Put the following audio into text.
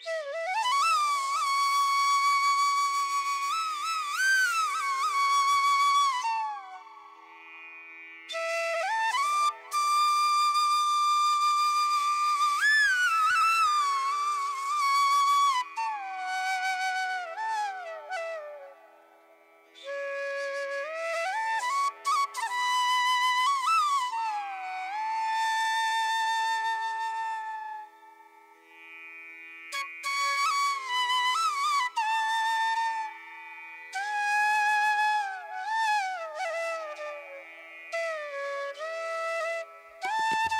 Yeah. you